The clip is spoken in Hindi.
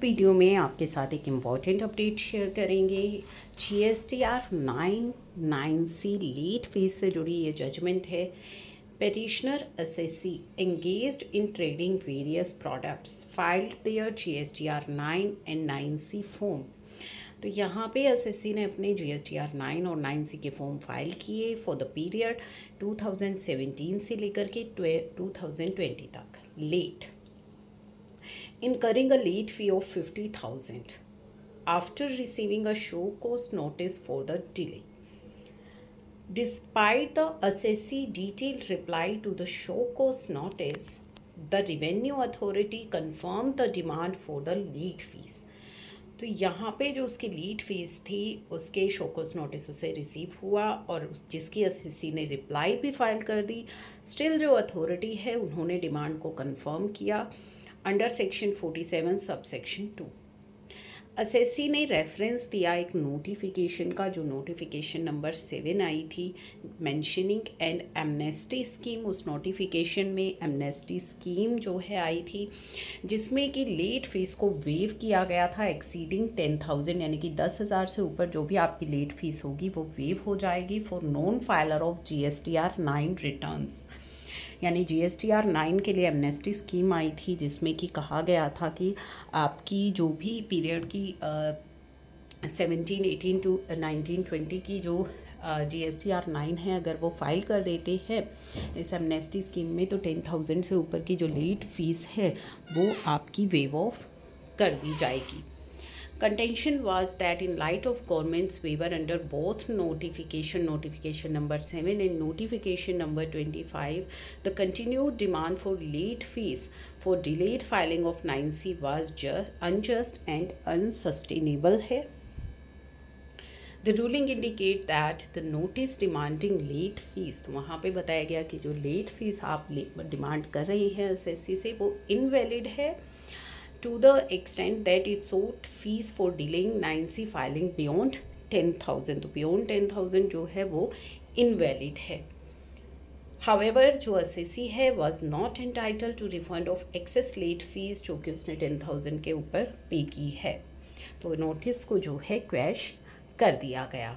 वीडियो में आपके साथ एक इंपॉर्टेंट अपडेट शेयर करेंगे। G S T R nine nine C late fees से जुड़ी ये जजमेंट है। Petitioner assessee engaged in trading various products, filed their GSTR 9 and 9C form तो यहाँ पे एसएससी ने अपने G S T R nine और नाइन सी के फॉर्म फ़ाइल किए फॉर द पीरियड 2017 से लेकर के 2020 तक। Late incurring a late fee of 50,000 after receiving a show cause notice for the delay. Despite the assessee detailed reply to the show cause notice, the revenue authority confirmed the demand for the late fees. तो यहाँ पे जो उसकी लीड फ़ीस थी उसके शोकोस नोटिस उसे रिसीव हुआ और उस जिसकी एसएससी ने रिप्लाई भी फ़ाइल कर दी स्टिल जो अथॉरिटी है उन्होंने डिमांड को कंफर्म किया under section 47 sub section two SSC ने रेफरेंस दिया एक नोटिफिकेशन का, जो नोटिफिकेशन नंबर सेवन आई थी मेंशनिंग एंड एमनेस्टी स्कीम उस नोटिफिकेशन में एमनेस्टी स्कीम जो है आई थी, जिसमें कि लेट फ़ीस को वेव किया गया था एक्सीडिंग टेन थाउज़ेंड यानी कि दस हज़ार से ऊपर जो भी आपकी लेट फ़ीस होगी, वो वेव हो जाएगी for non filer of G S T R nine returns यानी G S T R nine के लिए एमनेस्टी स्कीम आई थी, जिसमें कि कहा गया था कि आपकी जो भी पीरियड की seventeen eighteen to nineteen twenty की जो G S T R nine है, अगर वो फ़ाइल कर देते हैं, इस एमनेस्टी स्कीम में तो टेन थाउज़ेंड से ऊपर की जो लेट फ़ीस है, वो आपकी वेव ऑफ़ कर दी जाएगी। Contention was that in light of government's waiver under both notification notification number 7 and notification number 25 the continued demand for late fees for delayed filing of 9c was just unjust and unsustainable है the ruling indicate that the notice demanding late fees तो वहाँ पे बताया गया कि जो लेट फ़ीस आप डिमांड कर रही हैं एस से वो इनवैलिड है to the extent that it sought fees for delaying 9C filing beyond 10,000 तो beyond 10,000 जो है वो invalid है However, जो एस है was not entitle to refund of excess late fees जो कि उसने टेन थाउज़ेंड के ऊपर पे की है तो नोटिस को जो है क्वैश कर दिया गया